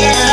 yeah.